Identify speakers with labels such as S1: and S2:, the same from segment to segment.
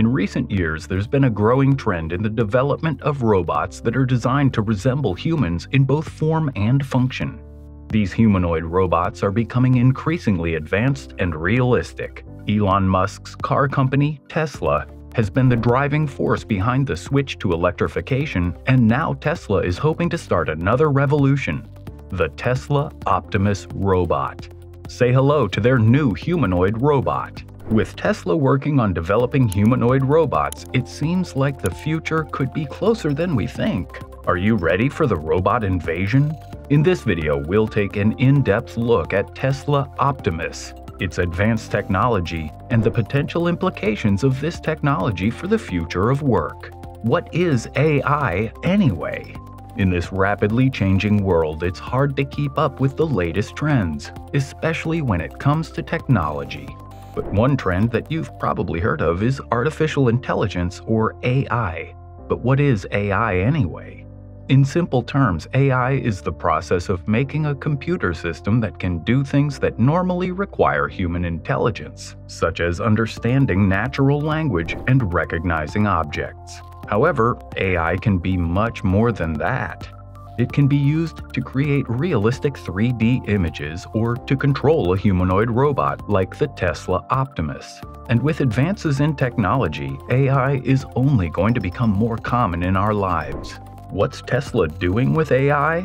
S1: In recent years, there's been a growing trend in the development of robots that are designed to resemble humans in both form and function. These humanoid robots are becoming increasingly advanced and realistic. Elon Musk's car company, Tesla, has been the driving force behind the switch to electrification, and now Tesla is hoping to start another revolution the Tesla Optimus robot. Say hello to their new humanoid robot. With Tesla working on developing humanoid robots, it seems like the future could be closer than we think. Are you ready for the robot invasion? In this video, we'll take an in-depth look at Tesla Optimus, its advanced technology, and the potential implications of this technology for the future of work. What is AI anyway? In this rapidly changing world, it's hard to keep up with the latest trends, especially when it comes to technology. But one trend that you've probably heard of is artificial intelligence or AI. But what is AI anyway? In simple terms, AI is the process of making a computer system that can do things that normally require human intelligence, such as understanding natural language and recognizing objects. However, AI can be much more than that. It can be used to create realistic 3D images or to control a humanoid robot like the Tesla Optimus. And with advances in technology, AI is only going to become more common in our lives. What's Tesla doing with AI?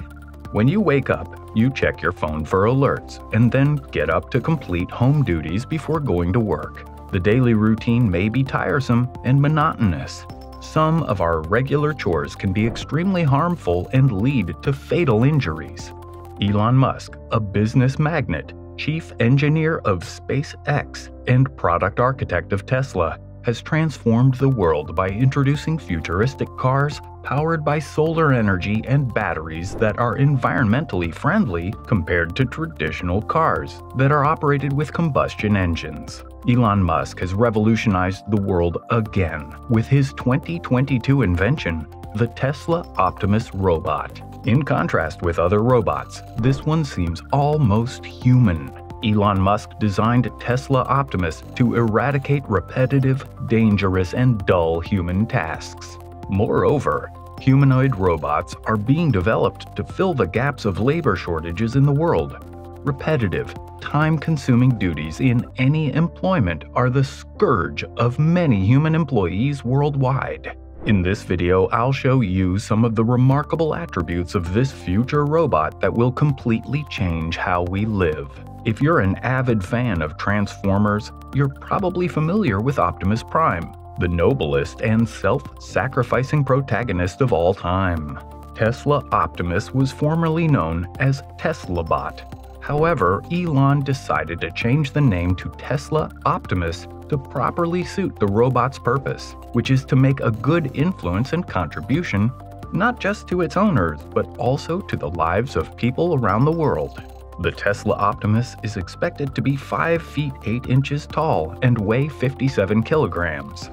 S1: When you wake up, you check your phone for alerts and then get up to complete home duties before going to work. The daily routine may be tiresome and monotonous, some of our regular chores can be extremely harmful and lead to fatal injuries. Elon Musk, a business magnate, chief engineer of SpaceX, and product architect of Tesla, has transformed the world by introducing futuristic cars powered by solar energy and batteries that are environmentally friendly compared to traditional cars that are operated with combustion engines. Elon Musk has revolutionized the world again with his 2022 invention, the Tesla Optimus robot. In contrast with other robots, this one seems almost human. Elon Musk designed Tesla Optimus to eradicate repetitive, dangerous, and dull human tasks. Moreover, humanoid robots are being developed to fill the gaps of labor shortages in the world. Repetitive, time consuming duties in any employment are the scourge of many human employees worldwide. In this video, I'll show you some of the remarkable attributes of this future robot that will completely change how we live. If you're an avid fan of Transformers, you're probably familiar with Optimus Prime, the noblest and self-sacrificing protagonist of all time. Tesla Optimus was formerly known as TeslaBot. However, Elon decided to change the name to Tesla Optimus to properly suit the robot's purpose, which is to make a good influence and contribution not just to its owners, but also to the lives of people around the world. The Tesla Optimus is expected to be 5 feet 8 inches tall and weigh 57 kilograms.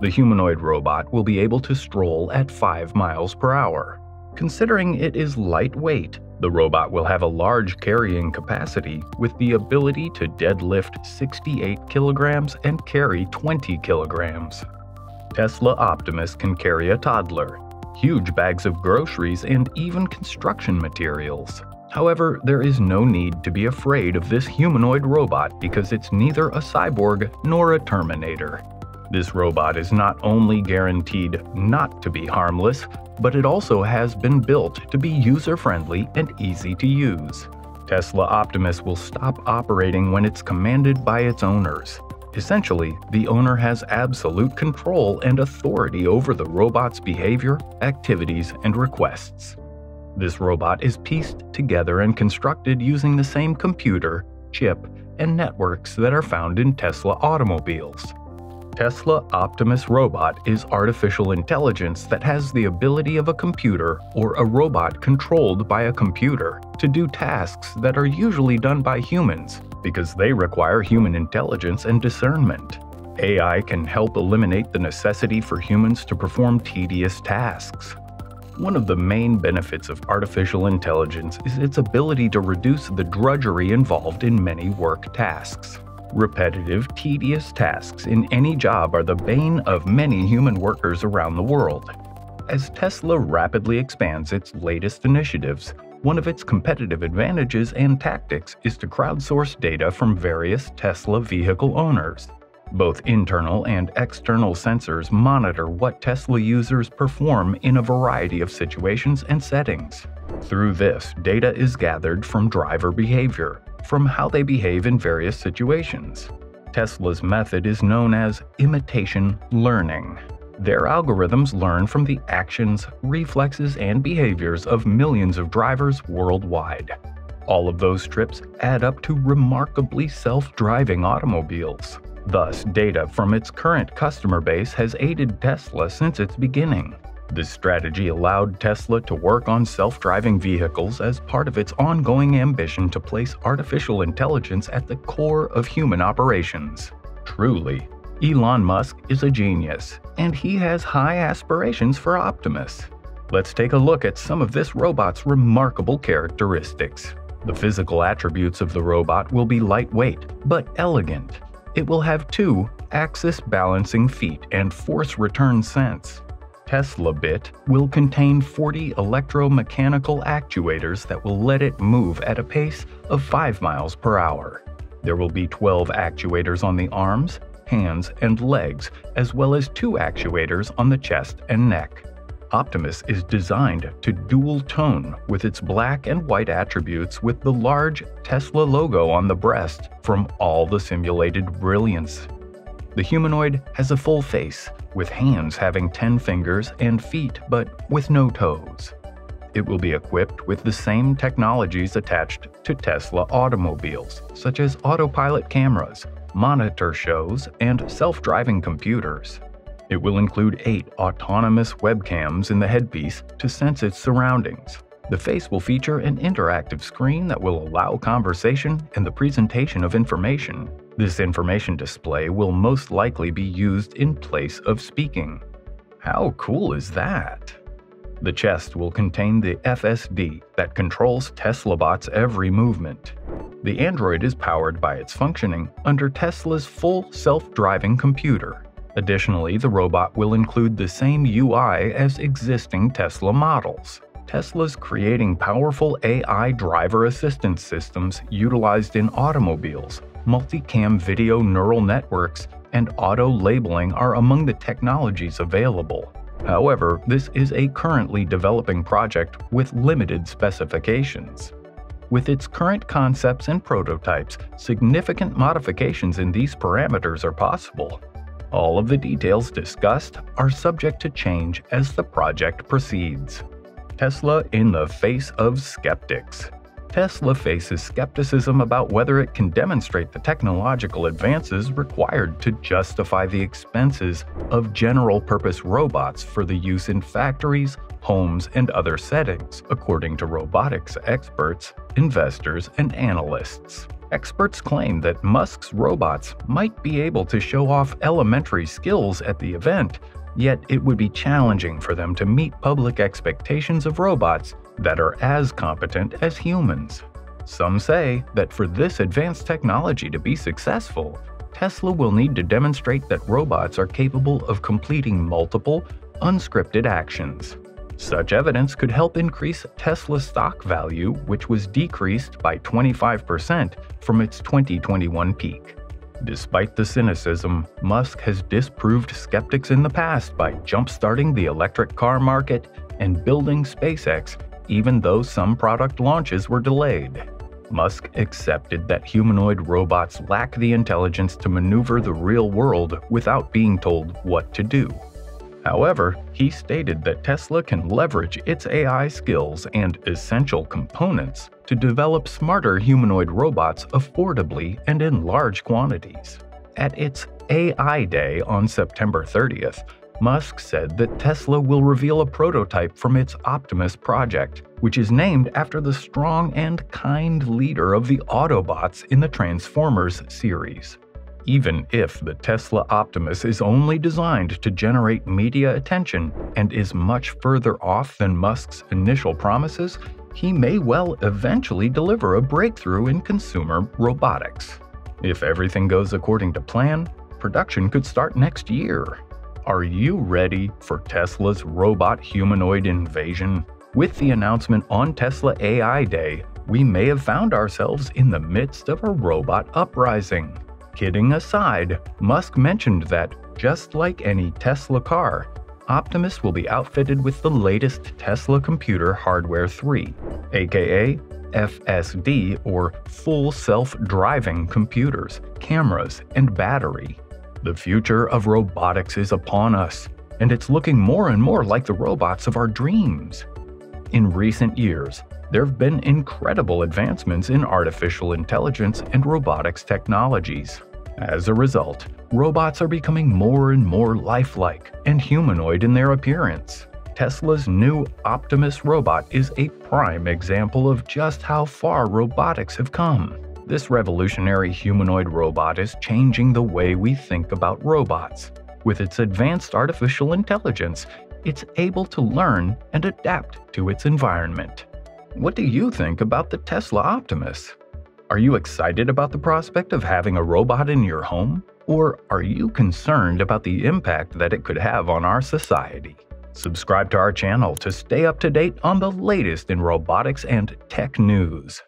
S1: The humanoid robot will be able to stroll at 5 miles per hour. Considering it is lightweight, the robot will have a large carrying capacity with the ability to deadlift 68 kilograms and carry 20 kilograms. Tesla Optimus can carry a toddler, huge bags of groceries, and even construction materials. However, there is no need to be afraid of this humanoid robot because it's neither a cyborg nor a Terminator. This robot is not only guaranteed not to be harmless, but it also has been built to be user-friendly and easy to use. Tesla Optimus will stop operating when it's commanded by its owners. Essentially, the owner has absolute control and authority over the robot's behavior, activities, and requests. This robot is pieced together and constructed using the same computer, chip, and networks that are found in Tesla automobiles. Tesla Optimus Robot is artificial intelligence that has the ability of a computer or a robot controlled by a computer to do tasks that are usually done by humans because they require human intelligence and discernment. AI can help eliminate the necessity for humans to perform tedious tasks, one of the main benefits of artificial intelligence is its ability to reduce the drudgery involved in many work tasks. Repetitive, tedious tasks in any job are the bane of many human workers around the world. As Tesla rapidly expands its latest initiatives, one of its competitive advantages and tactics is to crowdsource data from various Tesla vehicle owners. Both internal and external sensors monitor what Tesla users perform in a variety of situations and settings. Through this, data is gathered from driver behavior, from how they behave in various situations. Tesla's method is known as imitation learning. Their algorithms learn from the actions, reflexes, and behaviors of millions of drivers worldwide. All of those trips add up to remarkably self driving automobiles. Thus, data from its current customer base has aided Tesla since its beginning. This strategy allowed Tesla to work on self driving vehicles as part of its ongoing ambition to place artificial intelligence at the core of human operations. Truly, Elon Musk is a genius, and he has high aspirations for Optimus. Let's take a look at some of this robot's remarkable characteristics. The physical attributes of the robot will be lightweight, but elegant. It will have two axis balancing feet and force return sense. Tesla Bot will contain 40 electromechanical actuators that will let it move at a pace of 5 miles per hour. There will be 12 actuators on the arms, hands, and legs, as well as two actuators on the chest and neck. Optimus is designed to dual tone with its black and white attributes with the large Tesla logo on the breast from all the simulated brilliance. The humanoid has a full face, with hands having 10 fingers and feet but with no toes. It will be equipped with the same technologies attached to Tesla automobiles, such as autopilot cameras, monitor shows, and self driving computers. It will include eight autonomous webcams in the headpiece to sense its surroundings. The face will feature an interactive screen that will allow conversation and the presentation of information. This information display will most likely be used in place of speaking. How cool is that? The chest will contain the FSD that controls TeslaBot's every movement. The Android is powered by its functioning under Tesla's full self driving computer. Additionally, the robot will include the same UI as existing Tesla models. Tesla's creating powerful AI driver assistance systems utilized in automobiles, multicam video neural networks, and auto labeling are among the technologies available. However, this is a currently developing project with limited specifications. With its current concepts and prototypes, significant modifications in these parameters are possible. All of the details discussed are subject to change as the project proceeds. Tesla in the face of skeptics. Tesla faces skepticism about whether it can demonstrate the technological advances required to justify the expenses of general purpose robots for the use in factories, homes, and other settings, according to robotics experts, investors, and analysts. Experts claim that Musk's robots might be able to show off elementary skills at the event, yet it would be challenging for them to meet public expectations of robots that are as competent as humans. Some say that for this advanced technology to be successful, Tesla will need to demonstrate that robots are capable of completing multiple, unscripted actions. Such evidence could help increase Tesla's stock value, which was decreased by 25% from its 2021 peak. Despite the cynicism, Musk has disproved skeptics in the past by jumpstarting the electric car market and building SpaceX, even though some product launches were delayed. Musk accepted that humanoid robots lack the intelligence to maneuver the real world without being told what to do. However, he stated that Tesla can leverage its AI skills and essential components to develop smarter humanoid robots affordably and in large quantities. At its AI Day on September 30th, Musk said that Tesla will reveal a prototype from its Optimus project, which is named after the strong and kind leader of the Autobots in the Transformers series. Even if the Tesla Optimus is only designed to generate media attention and is much further off than Musk's initial promises, he may well eventually deliver a breakthrough in consumer robotics. If everything goes according to plan, production could start next year. Are you ready for Tesla's robot humanoid invasion? With the announcement on Tesla AI Day, we may have found ourselves in the midst of a robot uprising. Kidding aside, Musk mentioned that, just like any Tesla car, Optimus will be outfitted with the latest Tesla Computer Hardware 3, aka FSD or Full Self Driving computers, cameras, and battery. The future of robotics is upon us, and it's looking more and more like the robots of our dreams. In recent years, there have been incredible advancements in artificial intelligence and robotics technologies. As a result, robots are becoming more and more lifelike and humanoid in their appearance. Tesla's new Optimus robot is a prime example of just how far robotics have come. This revolutionary humanoid robot is changing the way we think about robots. With its advanced artificial intelligence, it's able to learn and adapt to its environment. What do you think about the Tesla Optimus? Are you excited about the prospect of having a robot in your home? Or are you concerned about the impact that it could have on our society? Subscribe to our channel to stay up to date on the latest in robotics and tech news.